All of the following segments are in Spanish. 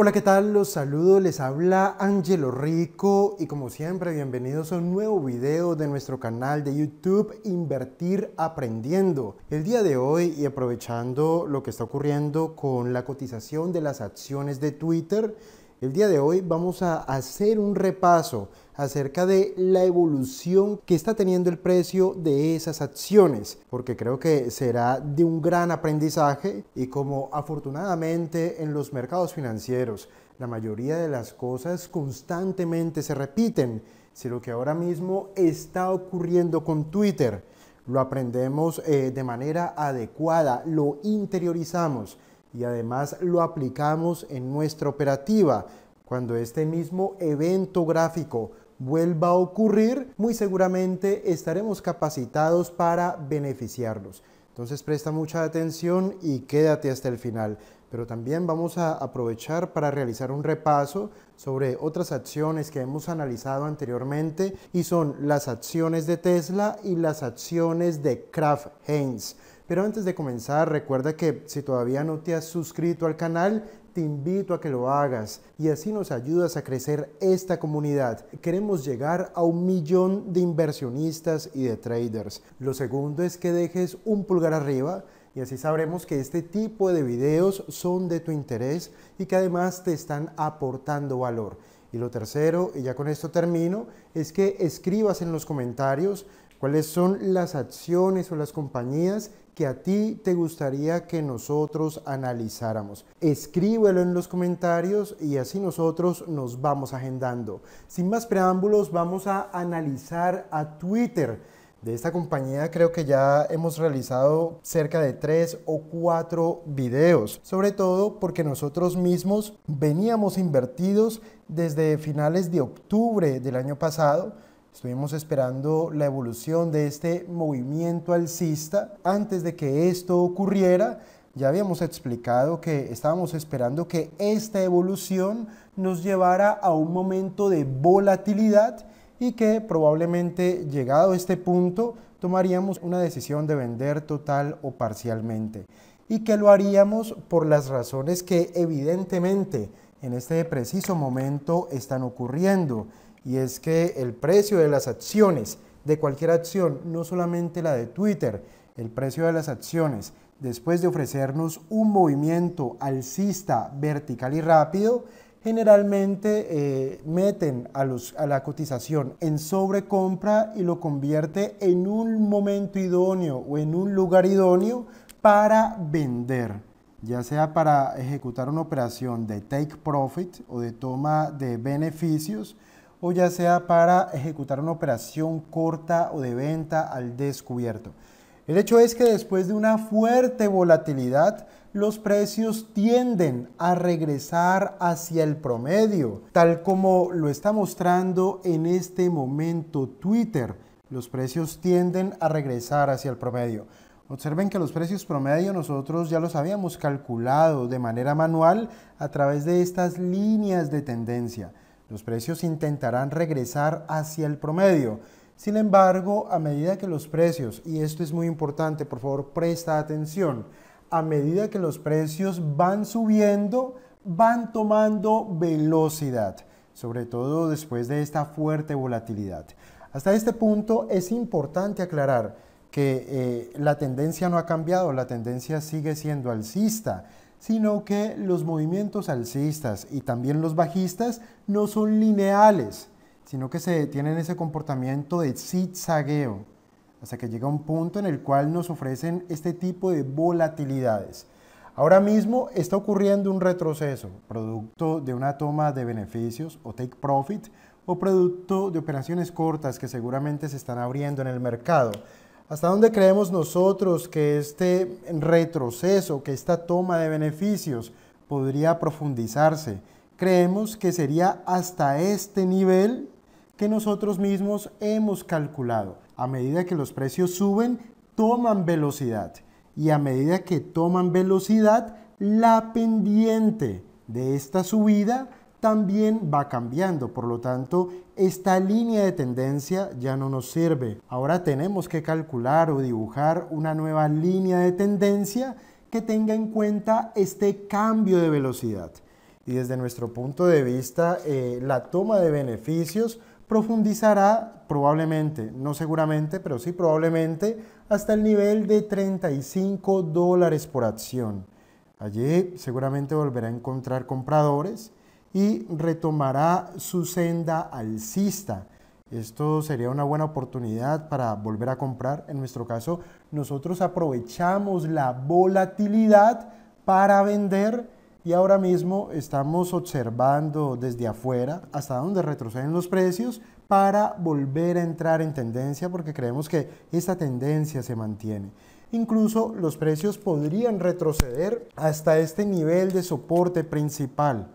Hola, ¿qué tal? Los saludo, les habla Angelo Rico y como siempre bienvenidos a un nuevo video de nuestro canal de YouTube Invertir Aprendiendo. El día de hoy y aprovechando lo que está ocurriendo con la cotización de las acciones de Twitter, el día de hoy vamos a hacer un repaso acerca de la evolución que está teniendo el precio de esas acciones, porque creo que será de un gran aprendizaje y como afortunadamente en los mercados financieros la mayoría de las cosas constantemente se repiten, si lo que ahora mismo está ocurriendo con Twitter lo aprendemos eh, de manera adecuada, lo interiorizamos, y además lo aplicamos en nuestra operativa. Cuando este mismo evento gráfico vuelva a ocurrir, muy seguramente estaremos capacitados para beneficiarlos. Entonces presta mucha atención y quédate hasta el final. Pero también vamos a aprovechar para realizar un repaso sobre otras acciones que hemos analizado anteriormente y son las acciones de Tesla y las acciones de Kraft Heinz. Pero antes de comenzar, recuerda que si todavía no te has suscrito al canal, te invito a que lo hagas y así nos ayudas a crecer esta comunidad. Queremos llegar a un millón de inversionistas y de traders. Lo segundo es que dejes un pulgar arriba y así sabremos que este tipo de videos son de tu interés y que además te están aportando valor. Y lo tercero, y ya con esto termino, es que escribas en los comentarios cuáles son las acciones o las compañías que a ti te gustaría que nosotros analizáramos. Escríbelo en los comentarios y así nosotros nos vamos agendando. Sin más preámbulos, vamos a analizar a Twitter. De esta compañía creo que ya hemos realizado cerca de tres o cuatro videos, sobre todo porque nosotros mismos veníamos invertidos desde finales de octubre del año pasado Estuvimos esperando la evolución de este movimiento alcista. Antes de que esto ocurriera, ya habíamos explicado que estábamos esperando que esta evolución nos llevara a un momento de volatilidad y que probablemente llegado a este punto tomaríamos una decisión de vender total o parcialmente y que lo haríamos por las razones que evidentemente en este preciso momento están ocurriendo y es que el precio de las acciones de cualquier acción, no solamente la de Twitter, el precio de las acciones, después de ofrecernos un movimiento alcista vertical y rápido, generalmente eh, meten a, los, a la cotización en sobrecompra y lo convierte en un momento idóneo o en un lugar idóneo para vender, ya sea para ejecutar una operación de take profit o de toma de beneficios, o ya sea para ejecutar una operación corta o de venta al descubierto. El hecho es que después de una fuerte volatilidad, los precios tienden a regresar hacia el promedio, tal como lo está mostrando en este momento Twitter. Los precios tienden a regresar hacia el promedio. Observen que los precios promedio nosotros ya los habíamos calculado de manera manual a través de estas líneas de tendencia. Los precios intentarán regresar hacia el promedio. Sin embargo, a medida que los precios, y esto es muy importante, por favor presta atención, a medida que los precios van subiendo, van tomando velocidad, sobre todo después de esta fuerte volatilidad. Hasta este punto es importante aclarar que eh, la tendencia no ha cambiado, la tendencia sigue siendo alcista sino que los movimientos alcistas y también los bajistas no son lineales, sino que se tienen ese comportamiento de zigzagueo, hasta que llega un punto en el cual nos ofrecen este tipo de volatilidades. Ahora mismo está ocurriendo un retroceso, producto de una toma de beneficios o take profit, o producto de operaciones cortas que seguramente se están abriendo en el mercado. ¿Hasta dónde creemos nosotros que este retroceso, que esta toma de beneficios podría profundizarse? Creemos que sería hasta este nivel que nosotros mismos hemos calculado. A medida que los precios suben, toman velocidad. Y a medida que toman velocidad, la pendiente de esta subida también va cambiando. Por lo tanto, esta línea de tendencia ya no nos sirve. Ahora tenemos que calcular o dibujar una nueva línea de tendencia que tenga en cuenta este cambio de velocidad. y desde nuestro punto de vista eh, la toma de beneficios profundizará probablemente, no seguramente, pero sí probablemente hasta el nivel de 35 dólares por acción. Allí seguramente volverá a encontrar compradores y retomará su senda alcista. Esto sería una buena oportunidad para volver a comprar. En nuestro caso, nosotros aprovechamos la volatilidad para vender y ahora mismo estamos observando desde afuera hasta dónde retroceden los precios para volver a entrar en tendencia porque creemos que esta tendencia se mantiene. Incluso los precios podrían retroceder hasta este nivel de soporte principal.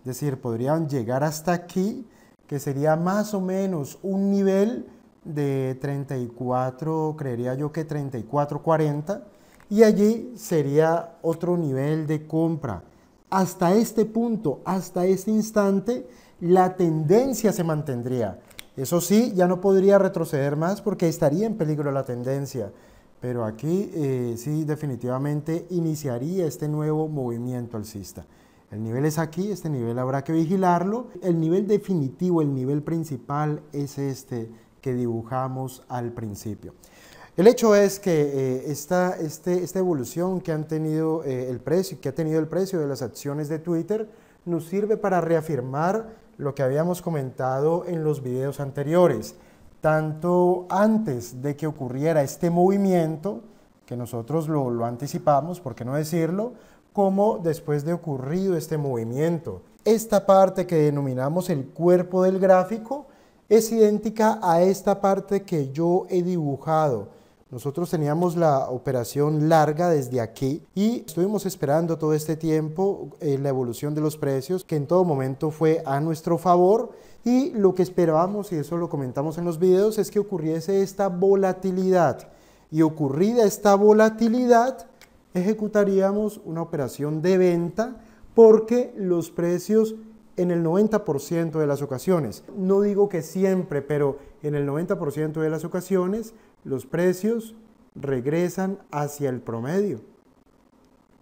Es decir, podrían llegar hasta aquí, que sería más o menos un nivel de 34, creería yo que 34.40, y allí sería otro nivel de compra. Hasta este punto, hasta este instante, la tendencia se mantendría. Eso sí, ya no podría retroceder más porque estaría en peligro la tendencia. Pero aquí eh, sí definitivamente iniciaría este nuevo movimiento alcista. El nivel es aquí, este nivel habrá que vigilarlo. El nivel definitivo, el nivel principal es este que dibujamos al principio. El hecho es que eh, esta, este, esta, evolución que han tenido eh, el precio, que ha tenido el precio de las acciones de Twitter, nos sirve para reafirmar lo que habíamos comentado en los videos anteriores tanto antes de que ocurriera este movimiento, que nosotros lo, anticipamos, por qué no decirlo, después de ocurrido este movimiento. Esta parte que denominamos el cuerpo del gráfico es idéntica a esta parte que yo he dibujado. Nosotros teníamos la operación larga desde aquí y estuvimos esperando todo este tiempo eh, la evolución de los precios, que en todo momento fue a nuestro favor y lo que esperábamos, y eso lo comentamos en los videos, es que ocurriese esta volatilidad. Y ocurrida esta volatilidad, ejecutaríamos una operación de venta porque los precios en el 90% de las ocasiones, no digo que siempre, pero en el 90% de las ocasiones, los precios regresan hacia el promedio.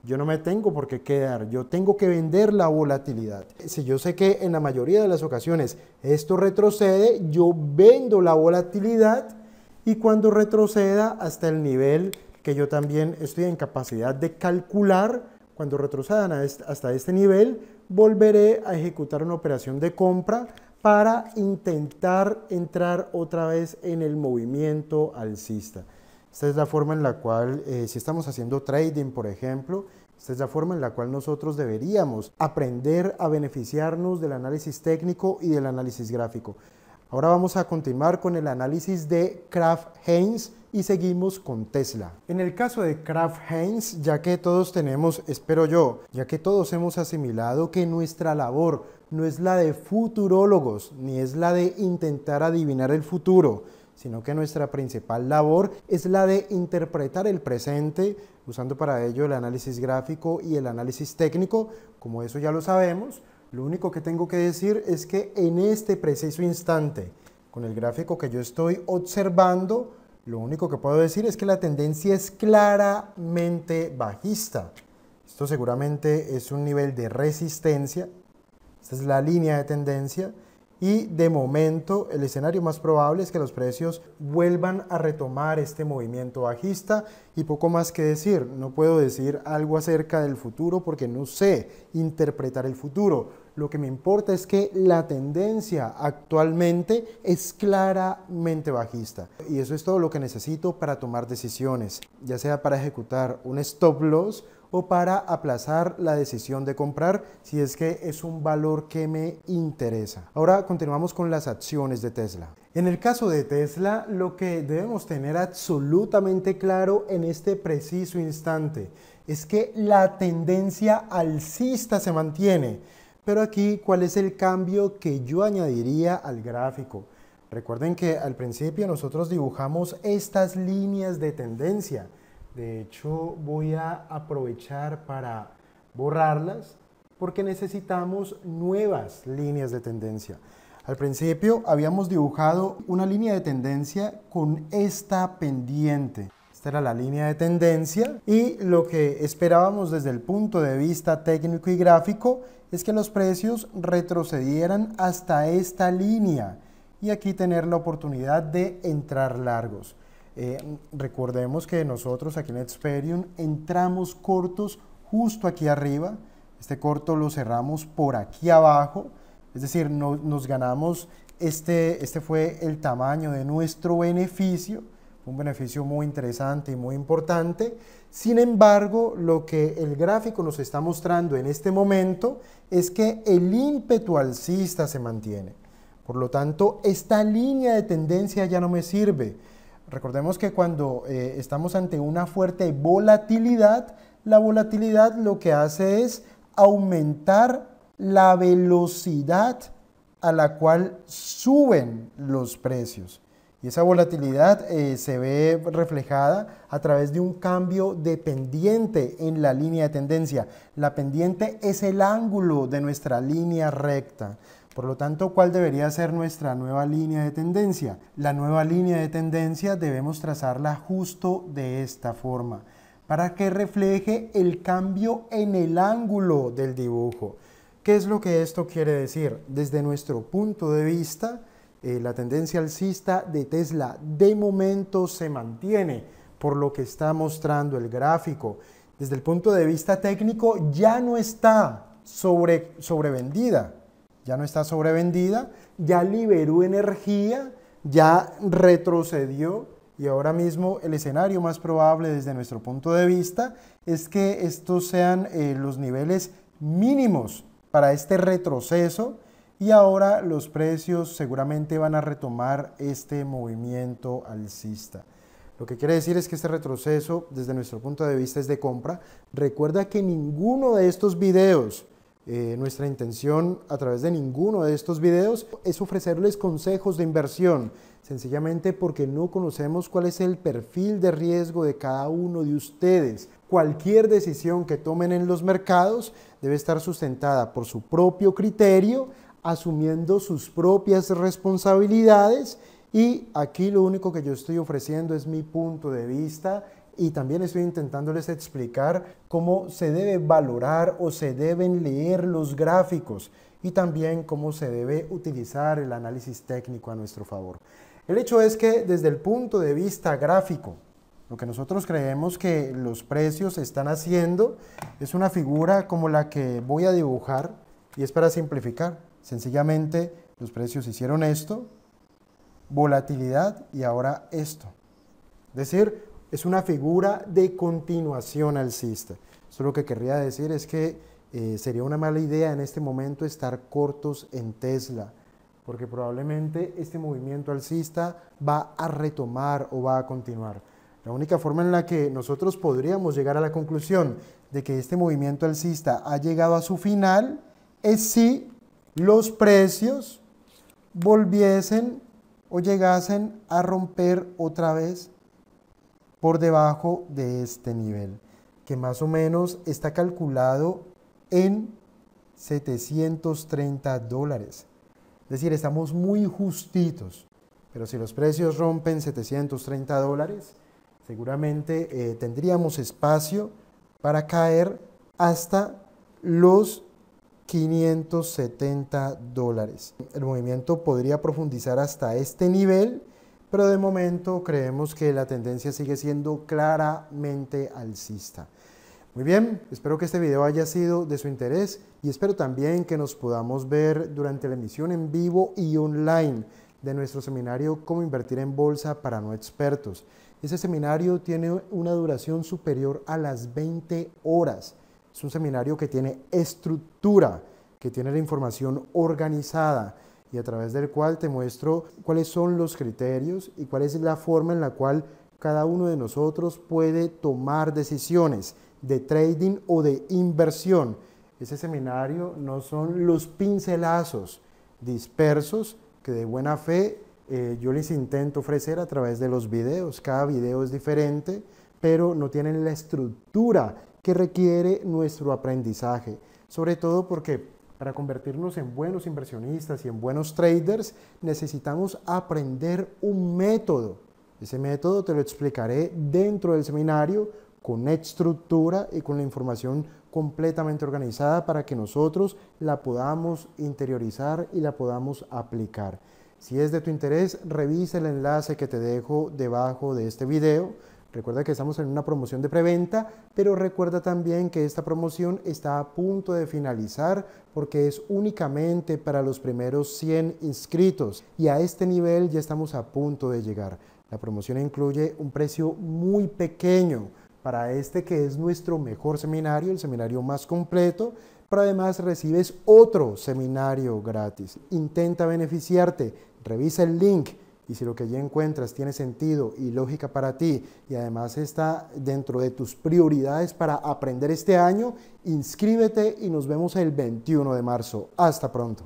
Yo no me tengo por qué quedar, yo tengo que vender la volatilidad. Si yo sé que en la mayoría de las ocasiones esto retrocede, yo vendo la volatilidad y cuando retroceda hasta el nivel que yo también estoy en capacidad de calcular, cuando retrocedan hasta este nivel, volveré a ejecutar una operación de compra para intentar entrar otra vez en el movimiento alcista. Esta es la forma en la cual, eh, si estamos haciendo trading, por ejemplo, esta es la forma en la cual nosotros deberíamos aprender a beneficiarnos del análisis técnico y del análisis gráfico. Ahora vamos a continuar con el análisis de Kraft Heinz y seguimos con Tesla. En el caso de Kraft Heinz, ya que todos tenemos, espero yo, ya que todos hemos asimilado que nuestra labor no es la de futurólogos, ni es la de intentar adivinar el futuro, sino que nuestra principal labor es la de interpretar el presente, usando para ello el análisis gráfico y el análisis técnico, como eso ya lo sabemos. Lo único que tengo que decir es que en este preciso instante, con el gráfico que yo estoy observando, lo único que puedo decir es que la tendencia es claramente bajista. Esto seguramente es un nivel de resistencia. Esta es la línea de tendencia y de momento el escenario más probable es que los precios vuelvan a retomar este movimiento bajista y poco más que decir. No puedo decir algo acerca del futuro porque no sé interpretar el futuro. Lo que me importa es que la tendencia actualmente es claramente bajista. Y eso es todo lo que necesito para tomar decisiones, ya sea para ejecutar un stop loss o para aplazar la decisión de comprar si es que es un valor que me interesa. Ahora continuamos con las acciones de Tesla. En el caso de Tesla, lo que debemos tener absolutamente claro en este preciso instante es que la tendencia alcista se mantiene. Pero aquí, ¿cuál es el cambio que yo añadiría al gráfico? Recuerden que al principio nosotros dibujamos estas líneas de tendencia de hecho, voy a aprovechar para borrarlas porque necesitamos nuevas líneas de tendencia. Al principio habíamos dibujado una línea de tendencia con esta pendiente. Esta era la línea de tendencia y lo que esperábamos desde el punto de vista técnico y gráfico es que los precios retrocedieran hasta esta línea y aquí tener la oportunidad de entrar largos. Eh, recordemos que nosotros aquí en Experium entramos cortos justo aquí arriba. Este corto lo cerramos por aquí abajo. Es decir, nos ganamos, este, este fue el tamaño de nuestro beneficio. Un beneficio muy interesante y muy importante. Sin embargo, lo que el gráfico nos está mostrando en este momento es que el ímpetu alcista se mantiene. Por lo tanto, esta línea de tendencia ya no me sirve. Recordemos que cuando eh, estamos ante una fuerte volatilidad, la volatilidad lo que hace es aumentar la velocidad a la cual suben los precios. Y esa volatilidad eh, se ve reflejada a través de un cambio de pendiente en la línea de tendencia. La pendiente es el ángulo de nuestra línea recta. Por lo tanto, ¿cuál debería ser nuestra nueva línea de tendencia? La nueva línea de tendencia debemos trazarla justo de esta forma, para que refleje el cambio en el ángulo del dibujo. ¿Qué es lo que esto quiere decir? Desde nuestro punto de vista, eh, la tendencia alcista de Tesla de momento se mantiene por lo que está mostrando el gráfico. Desde el punto de vista técnico ya no está sobre, sobrevendida ya no está sobrevendida, ya liberó energía, ya retrocedió y ahora mismo el escenario más probable desde nuestro punto de vista es que estos sean eh, los niveles mínimos para este retroceso y ahora los precios seguramente van a retomar este movimiento alcista. Lo que quiere decir es que este retroceso desde nuestro punto de vista es de compra. Recuerda que ninguno de estos videos eh, nuestra intención a través de ninguno de estos videos es ofrecerles consejos de inversión, sencillamente porque no conocemos cuál es el perfil de riesgo de cada uno de ustedes. Cualquier decisión que tomen en los mercados debe estar sustentada por su propio criterio, asumiendo sus propias responsabilidades y aquí lo único que yo estoy ofreciendo es mi punto de vista y también estoy intentándoles explicar cómo se debe valorar o se deben leer los gráficos y también cómo se debe utilizar el análisis técnico a nuestro favor. El hecho es que desde el punto de vista gráfico, lo que nosotros creemos que los precios están haciendo es una figura como la que voy a dibujar y es para simplificar. Sencillamente los precios hicieron esto, volatilidad y ahora esto. Es decir, es una figura de continuación alcista. Eso lo que querría decir es que eh, sería una mala idea en este momento estar cortos en Tesla, porque probablemente este movimiento alcista va a retomar o va a continuar. La única forma en la que nosotros podríamos llegar a la conclusión de que este movimiento alcista ha llegado a su final es si los precios volviesen o llegasen a romper otra vez por debajo de este nivel, que más o menos está calculado en 730 dólares. Es decir, estamos muy justitos, pero si los precios rompen 730 dólares, seguramente eh, tendríamos espacio para caer hasta los 570 dólares. El movimiento podría profundizar hasta este nivel pero de momento creemos que la tendencia sigue siendo claramente alcista. Muy bien, espero que este video haya sido de su interés y espero también que nos podamos ver durante la emisión en vivo y online de nuestro seminario Cómo invertir en bolsa para no expertos. Ese seminario tiene una duración superior a las 20 horas. Es un seminario que tiene estructura, que tiene la información organizada, y a través del cual te muestro cuáles son los criterios y cuál es la forma en la cual cada uno de nosotros puede tomar decisiones de trading o de inversión. Ese seminario no son los pincelazos dispersos que de buena fe eh, yo les intento ofrecer a través de los videos. Cada video es diferente, pero no tienen la estructura que requiere nuestro aprendizaje. Sobre todo porque para convertirnos en buenos inversionistas y en buenos traders, necesitamos aprender un método, Ese método te lo explicaré dentro del seminario con estructura y con la información completamente organizada para que nosotros la podamos interiorizar y la podamos aplicar. Si es de tu interés, revisa el enlace que te dejo debajo de este video. Recuerda que estamos en una promoción de preventa, pero recuerda también que esta promoción está a punto de finalizar porque es únicamente para los primeros 100 inscritos y a este nivel ya estamos a punto de llegar. La promoción incluye un precio muy pequeño para este que es nuestro mejor seminario, el seminario más completo, pero además recibes otro seminario gratis. Intenta beneficiarte, revisa el link y si lo que allí encuentras tiene sentido y lógica para ti y además está dentro de tus prioridades para aprender este año, inscríbete y nos vemos el 21 de marzo. Hasta pronto.